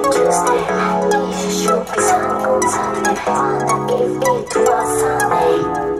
Tuesday, I need you, it's on, it's on, on, give me to us,